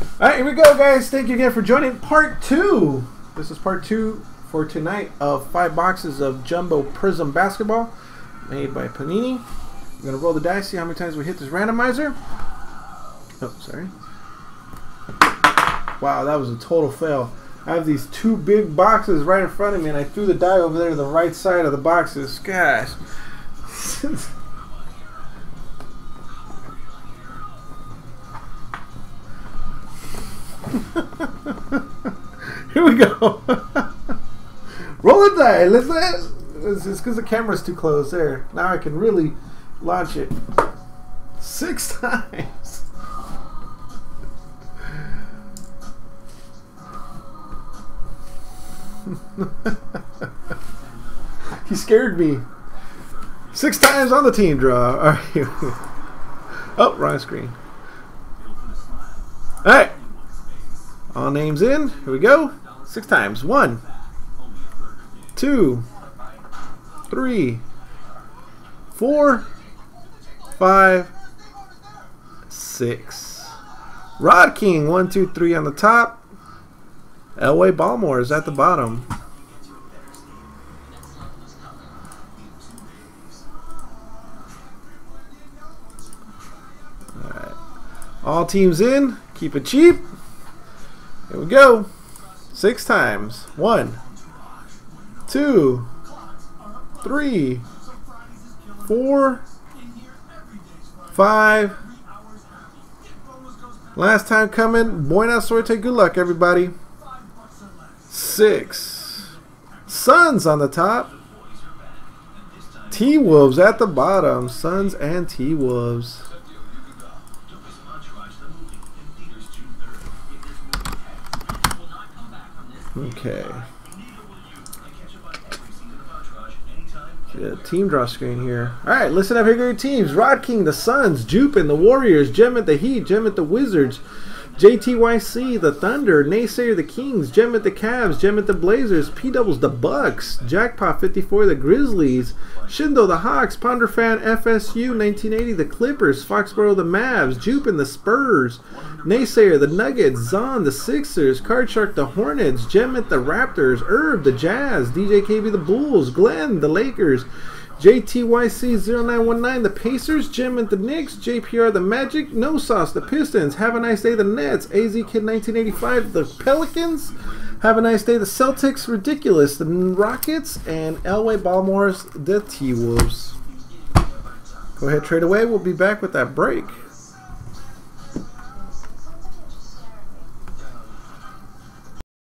All right, here we go, guys. Thank you again for joining part two. This is part two for tonight of five boxes of Jumbo Prism Basketball made by Panini. I'm going to roll the dice, see how many times we hit this randomizer. Oh, sorry. Wow, that was a total fail. I have these two big boxes right in front of me, and I threw the die over there to the right side of the boxes. Gosh. Here we go. Roll the die. Let's let. It's because the camera's too close. There. Now I can really launch it six times. he scared me. Six times on the team draw. Oh, wrong screen. All right. All names in. Here we go. Six times. One, two, three, four, five, six. Rod King, one, two, three on the top. Elway Balmore is at the bottom. All, teams in. Keep it cheap. Here we go. Six times. One, two, three, four, five. Last time coming. Buena suerte. Good luck, everybody. Six. Suns on the top. T-Wolves at the bottom. Suns and T-Wolves. Okay. Yeah, team draw screen here. Alright, listen up here, teams. Rod King, the Suns, Jupin, the Warriors, Gem at the Heat, Gem at the Wizards, JTYC, the Thunder, Naysayer, the Kings, Gem at the Cavs, Gem at the Blazers, P Doubles, the Bucks, Jackpot 54, the Grizzlies, Shindo, the Hawks, Ponder Fan, FSU, 1980, the Clippers, Foxborough, the Mavs, Jupin, the Spurs, Naysayer, the Nuggets, Zon, the Sixers, Card Shark, the Hornets, Gem at the Raptors, Herb, the Jazz, DJKB, the Bulls, Glenn, the Lakers, JTYC0919, the Pacers, Jim at the Knicks, JPR, the Magic, No Sauce, the Pistons, Have a Nice Day, the Nets, AZ Kid 1985, the Pelicans, Have a Nice Day, the Celtics, Ridiculous, the Rockets, and Elway Balmore's, the T-Wolves. Go ahead, trade away. We'll be back with that break.